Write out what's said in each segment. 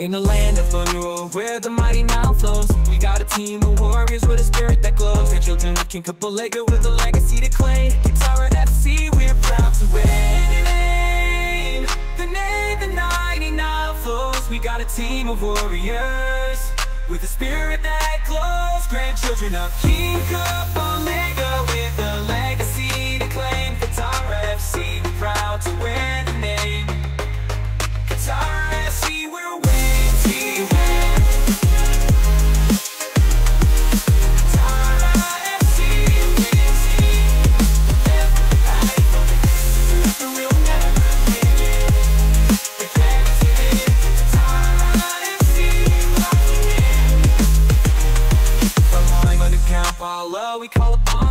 In the land of Bunyoro, where the mighty Nile flows. We got a team of warriors with a spirit that glows. The children of King Kabalega with a legacy to claim. Kitara FC, we're proud to win the name The the 99 flows. We got a team of warriors With a spirit that glows. Grandchildren of King Kabalega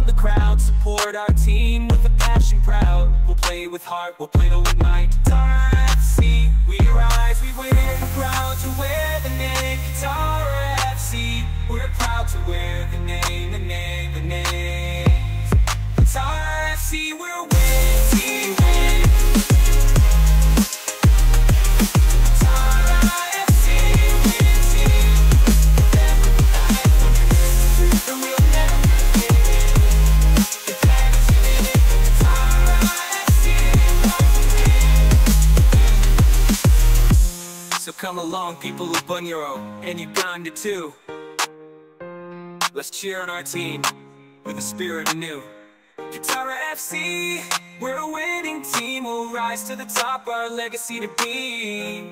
call the crowd. Support our team with a passion proud. We'll play with heart, we'll play with might. Kitara FC, we rise, we win. Proud to wear the name Kitara FC. We're proud to wear the name, the name, the name. Kitara FC, So come along, people of Bunyoro and Uganda too. Let's cheer on our team with a spirit anew. Kitara FC, we're a winning team. We'll rise to the top, our legacy to be.